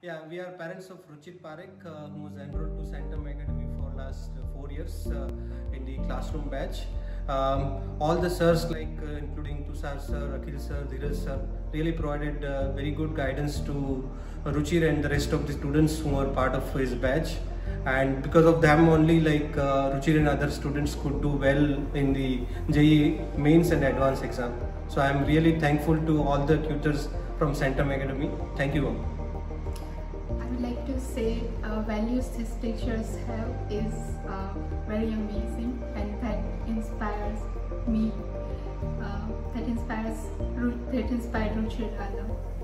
Yeah, we are parents of Ruchir Parekh, uh, who was enrolled to Centum Academy for last uh, four years uh, in the classroom batch. Um, all the sirs, like uh, including Tushar sir, Akhil sir, Dheeraj sir, really provided uh, very good guidance to Ruchir and the rest of the students who are part of his batch. And because of them only, like uh, Ruchir and other students could do well in the JEE mains and advanced exam. So I am really thankful to all the tutors from Centum Academy. Thank you all. Like to say uh, values these teachers have is uh, very amazing and that inspires me. Uh, that inspires that inspired Ruchir Alam.